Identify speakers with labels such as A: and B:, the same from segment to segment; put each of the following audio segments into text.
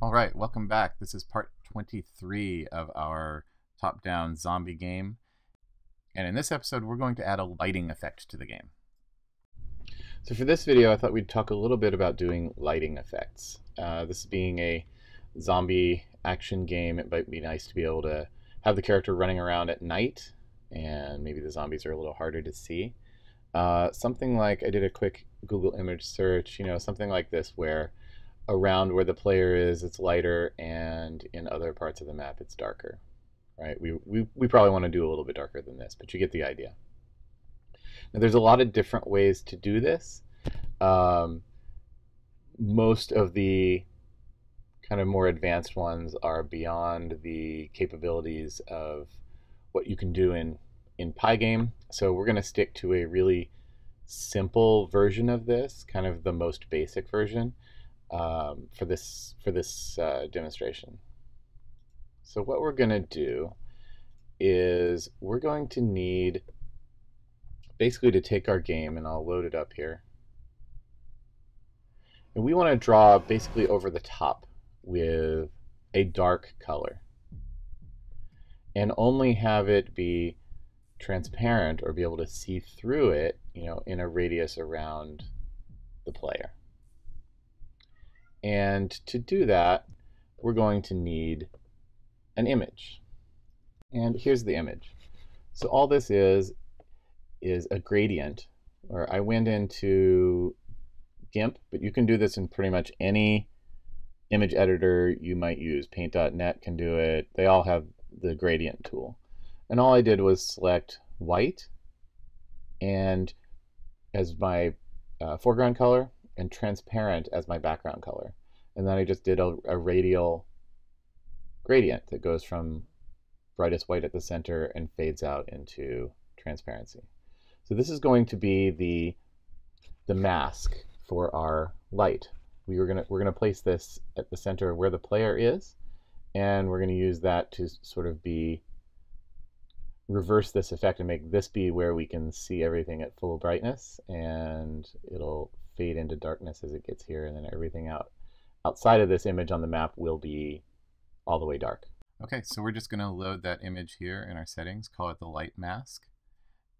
A: All right, welcome back. This is part 23 of our top-down zombie game. And in this episode, we're going to add a lighting effect to the game.
B: So for this video, I thought we'd talk a little bit about doing lighting effects. Uh, this being a zombie action game, it might be nice to be able to have the character running around at night, and maybe the zombies are a little harder to see. Uh, something like, I did a quick Google image search, you know, something like this where around where the player is, it's lighter, and in other parts of the map, it's darker. Right? We, we, we probably want to do a little bit darker than this, but you get the idea. Now, there's a lot of different ways to do this. Um, most of the kind of more advanced ones are beyond the capabilities of what you can do in in Pygame. So we're going to stick to a really simple version of this, kind of the most basic version um, for this for this uh, demonstration. So what we're going to do is we're going to need basically to take our game, and I'll load it up here. And we want to draw basically over the top with a dark color. And only have it be transparent or be able to see through it, you know, in a radius around the player. And to do that, we're going to need an image. And here's the image. So all this is, is a gradient, or I went into GIMP, but you can do this in pretty much any image editor you might use. Paint.net can do it. They all have the gradient tool. And all I did was select white and as my uh, foreground color and transparent as my background color. And then I just did a, a radial gradient that goes from brightest white at the center and fades out into transparency. So this is going to be the, the mask for our light. We were gonna, we're going to place this at the center where the player is, and we're going to use that to sort of be reverse this effect and make this be where we can see everything at full brightness and it'll fade into darkness as it gets here and then everything out outside of this image on the map will be all the way dark.
A: Okay, so we're just going to load that image here in our settings, call it the light mask.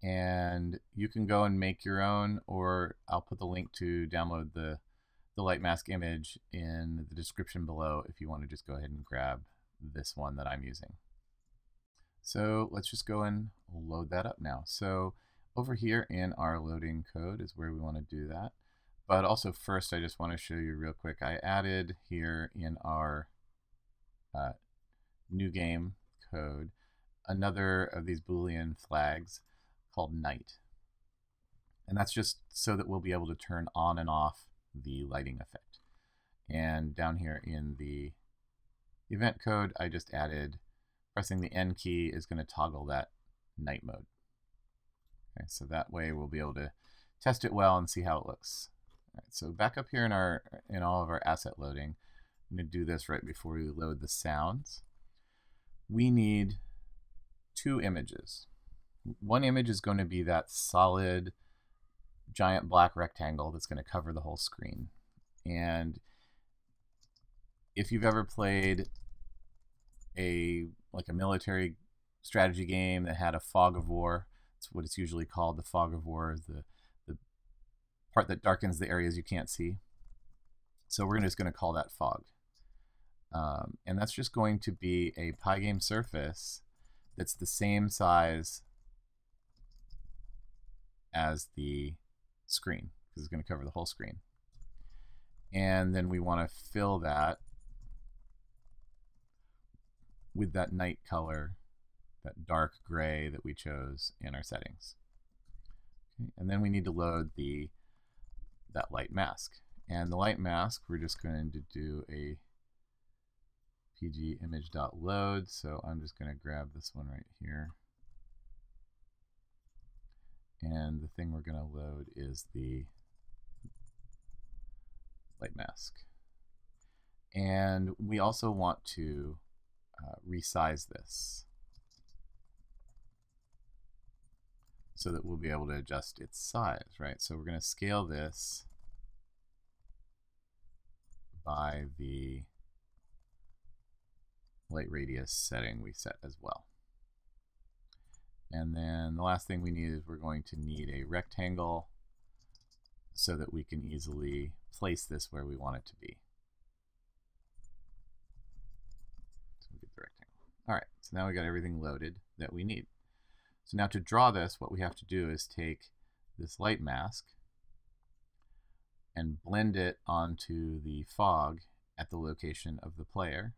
A: And you can go and make your own, or I'll put the link to download the, the light mask image in the description below if you want to just go ahead and grab this one that I'm using. So let's just go and load that up now. So over here in our loading code is where we want to do that. But also first, I just want to show you real quick. I added here in our uh, new game code another of these Boolean flags called night. And that's just so that we'll be able to turn on and off the lighting effect. And down here in the event code, I just added pressing the N key is going to toggle that night mode. Okay, so that way we'll be able to test it well and see how it looks. All right, so back up here in our in all of our asset loading, I'm going to do this right before we load the sounds. We need two images. One image is going to be that solid giant black rectangle that's going to cover the whole screen. And if you've ever played a like a military strategy game that had a fog of war. That's what it's usually called. The fog of war the the part that darkens the areas you can't see. So we're just going to call that fog. Um, and that's just going to be a Pygame surface that's the same size as the screen because it's going to cover the whole screen. And then we want to fill that with that night color, that dark gray that we chose in our settings. Okay, and then we need to load the that light mask. And the light mask, we're just going to do a pg image.load. So I'm just going to grab this one right here. And the thing we're going to load is the light mask. And we also want to uh, resize this so that we'll be able to adjust its size, right? So we're going to scale this by the light radius setting we set as well. And then the last thing we need is we're going to need a rectangle so that we can easily place this where we want it to be. So we get the rectangle. All right, so now we got everything loaded that we need. So now to draw this, what we have to do is take this light mask and blend it onto the fog at the location of the player,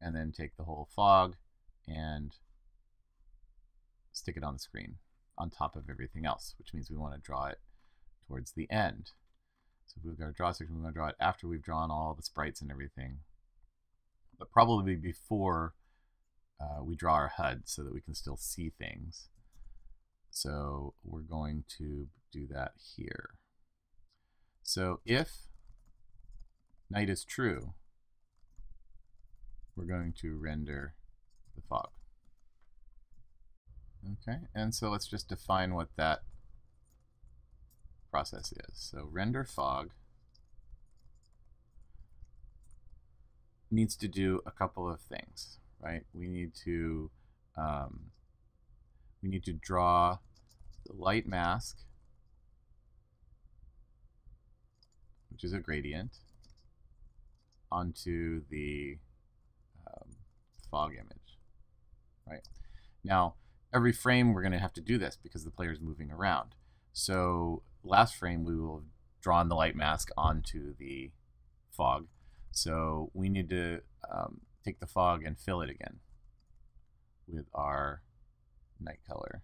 A: and then take the whole fog and stick it on the screen on top of everything else, which means we want to draw it towards the end. So if we've got a draw section, we want to draw it after we've drawn all the sprites and everything, but probably before uh, we draw our HUD so that we can still see things. So we're going to do that here. So if night is true, we're going to render the fog. Okay, and so let's just define what that process is. So render fog needs to do a couple of things, right? We need to um, we need to draw the light mask, which is a gradient, onto the um, fog image, right? Now, every frame we're going to have to do this because the player is moving around. So last frame we will have drawn the light mask onto the fog. So we need to um, take the fog and fill it again with our night color.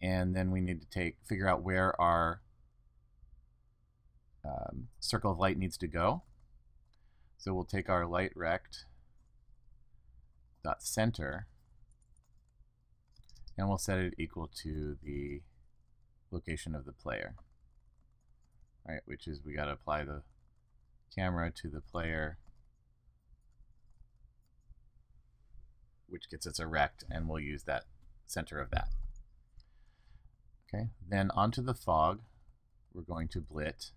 A: And then we need to take figure out where our um, circle of light needs to go. So we'll take our light rect dot center and we'll set it equal to the location of the player right which is we got to apply the camera to the player which gets us a rect and we'll use that center of that okay then onto the fog we're going to blit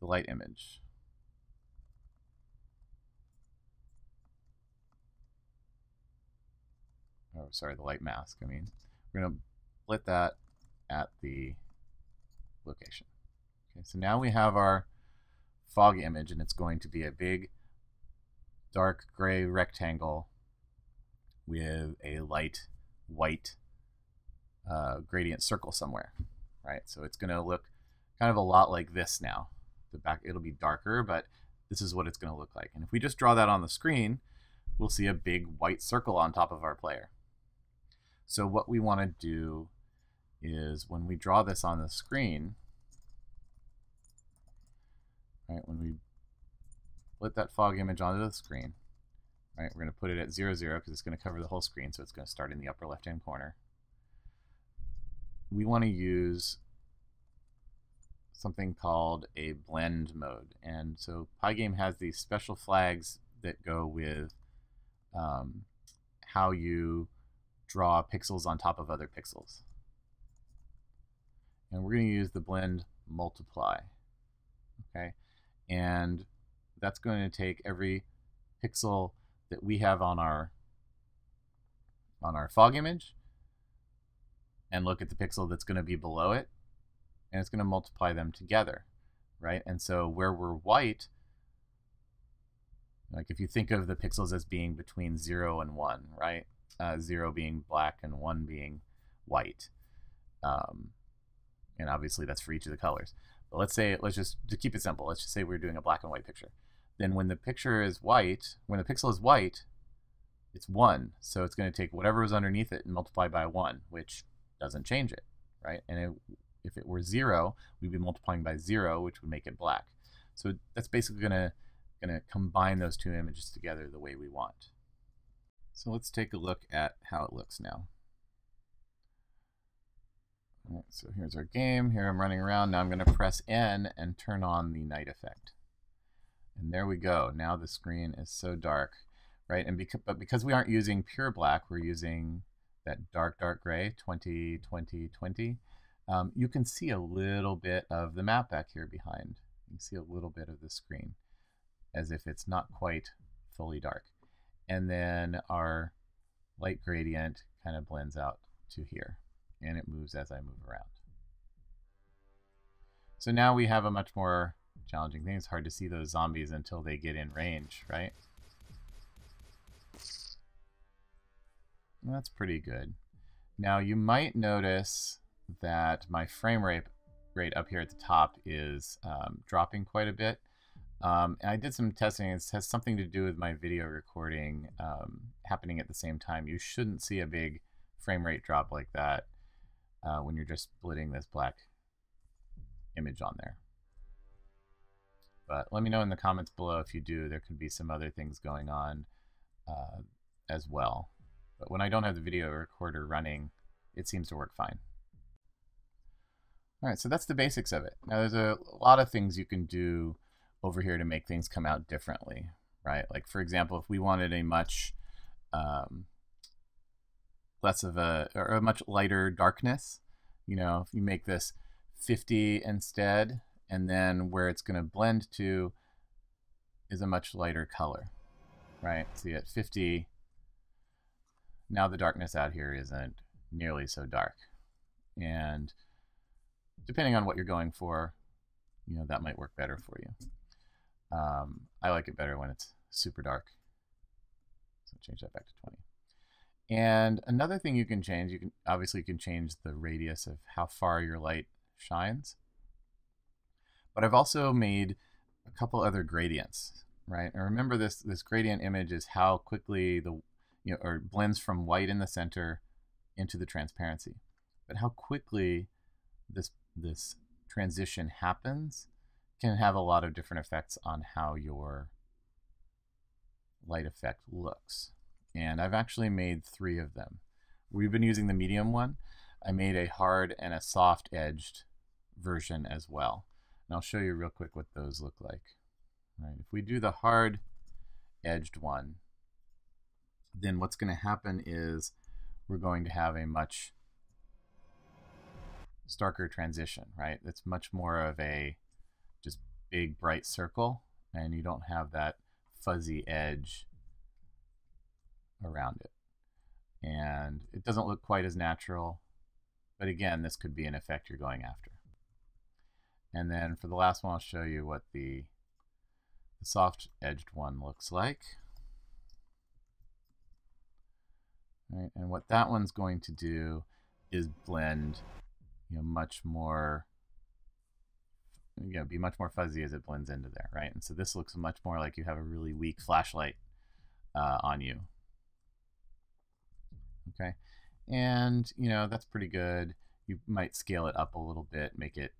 A: the light image oh sorry, the light mask, I mean. We're going to blit that at the location. Okay, so now we have our fog image, and it's going to be a big dark gray rectangle with a light white uh, gradient circle somewhere, right? So it's going to look kind of a lot like this now. The back it'll be darker, but this is what it's going to look like. And if we just draw that on the screen, we'll see a big white circle on top of our player. So what we want to do is when we draw this on the screen, right, when we put that fog image onto the screen, right, we're going to put it at 0, 0 because it's going to cover the whole screen, so it's going to start in the upper left-hand corner. We want to use something called a blend mode. And so Pygame has these special flags that go with um, how you draw pixels on top of other pixels. And we're going to use the blend multiply. Okay, and that's going to take every pixel that we have on our on our fog image and look at the pixel that's going to be below it and it's going to multiply them together right and so where we're white like if you think of the pixels as being between 0 and 1 right uh, zero being black and one being white. Um, and obviously that's for each of the colors. But let's say, let's just, to keep it simple, let's just say we're doing a black and white picture. Then when the picture is white, when the pixel is white, it's one. So it's going to take whatever is underneath it and multiply by one, which doesn't change it, right? And it, if it were zero, we'd be multiplying by zero, which would make it black. So that's basically going to going to combine those two images together the way we want. So let's take a look at how it looks now. So here's our game. Here I'm running around. Now I'm going to press N and turn on the night effect. And there we go. Now the screen is so dark, right? And because, but because we aren't using pure black, we're using that dark, dark gray, 20, 20, 20. Um, you can see a little bit of the map back here behind. You can see a little bit of the screen. as if it's not quite fully dark. And then our light gradient kind of blends out to here and it moves as I move around. So now we have a much more challenging thing. It's hard to see those zombies until they get in range, right? That's pretty good. Now you might notice that my frame rate, rate up here at the top is um, dropping quite a bit. Um, and I did some testing. It has something to do with my video recording um, happening at the same time. You shouldn't see a big frame rate drop like that uh, when you're just blitting this black image on there. But let me know in the comments below if you do. There could be some other things going on uh, as well. But when I don't have the video recorder running, it seems to work fine. All right, so that's the basics of it. Now there's a lot of things you can do over here to make things come out differently, right? Like for example, if we wanted a much um, less of a, or a much lighter darkness, you know, if you make this 50 instead, and then where it's going to blend to is a much lighter color, right? See at 50, now the darkness out here isn't nearly so dark. And depending on what you're going for, you know, that might work better for you. Um, I like it better when it's super dark. So change that back to 20. And another thing you can change, you can obviously you can change the radius of how far your light shines. But I've also made a couple other gradients, right? And remember this this gradient image is how quickly the you know or blends from white in the center into the transparency. But how quickly this this transition happens can have a lot of different effects on how your light effect looks and I've actually made three of them. We've been using the medium one. I made a hard and a soft edged version as well. And I'll show you real quick what those look like. Right. If we do the hard edged one, then what's going to happen is we're going to have a much starker transition, right? It's much more of a just big bright circle and you don't have that fuzzy edge around it. And it doesn't look quite as natural, but again, this could be an effect you're going after. And then for the last one, I'll show you what the, the soft edged one looks like. Right, and what that one's going to do is blend you know, much more you know, be much more fuzzy as it blends into there, right? And so this looks much more like you have a really weak flashlight uh, on you okay? And, you know, that's pretty good. You might scale it up a little bit, make it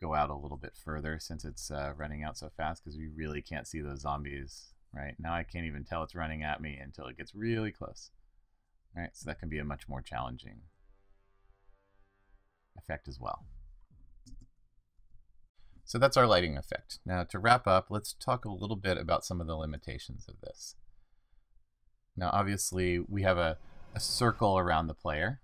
A: go out a little bit further since it's uh, running out so fast because we really can't see those zombies, right? Now I can't even tell it's running at me until it gets really close, right? So that can be a much more challenging effect as well. So that's our lighting effect. Now to wrap up, let's talk a little bit about some of the limitations of this. Now, obviously, we have a, a circle around the player,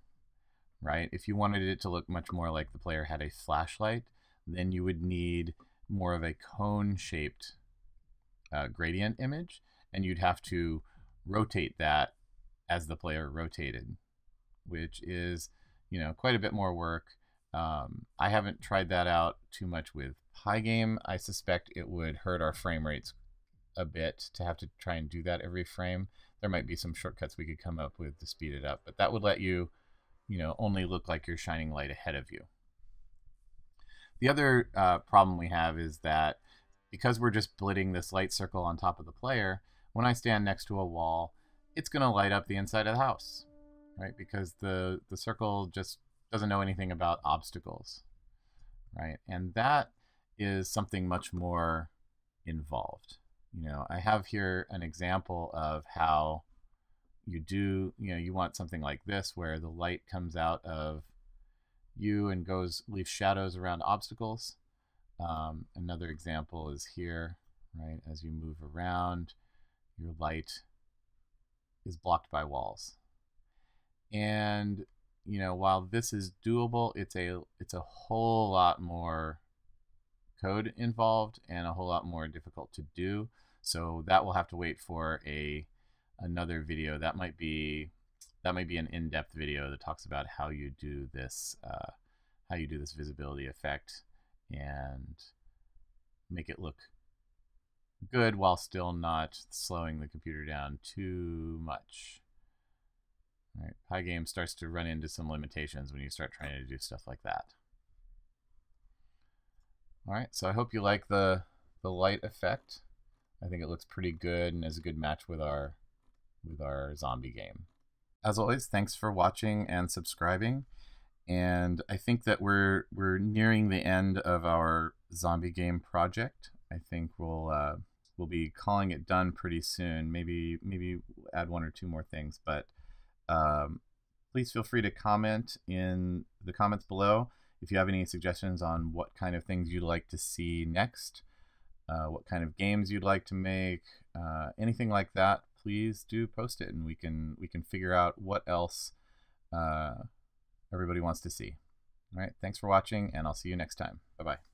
A: right? If you wanted it to look much more like the player had a flashlight, then you would need more of a cone-shaped uh, gradient image, and you'd have to rotate that as the player rotated, which is, you know, quite a bit more work. Um, I haven't tried that out too much with Pygame. I suspect it would hurt our frame rates a bit to have to try and do that every frame there might be some shortcuts we could come up with to speed it up, but that would let you, you know, only look like you're shining light ahead of you. The other uh, problem we have is that because we're just blitting this light circle on top of the player, when I stand next to a wall, it's going to light up the inside of the house, right? Because the, the circle just doesn't know anything about obstacles, right? And that is something much more involved you know, I have here an example of how you do, you know, you want something like this where the light comes out of you and goes, leaves shadows around obstacles. Um, another example is here, right? As you move around, your light is blocked by walls. And, you know, while this is doable, it's a, it's a whole lot more code involved and a whole lot more difficult to do. So that will have to wait for a another video. That might be that might be an in-depth video that talks about how you do this uh, how you do this visibility effect and make it look good while still not slowing the computer down too much. All right, Pygame starts to run into some limitations when you start trying to do stuff like that. All right, so I hope you like the the light effect. I think it looks pretty good and is a good match with our with our zombie game. As always, thanks for watching and subscribing. And I think that we're we're nearing the end of our zombie game project. I think we'll uh, we'll be calling it done pretty soon. Maybe maybe add one or two more things, but um, please feel free to comment in the comments below if you have any suggestions on what kind of things you'd like to see next, uh, what kind of games you'd like to make, uh, anything like that. Please do post it, and we can we can figure out what else uh, everybody wants to see. All right, thanks for watching, and I'll see you next time. Bye bye.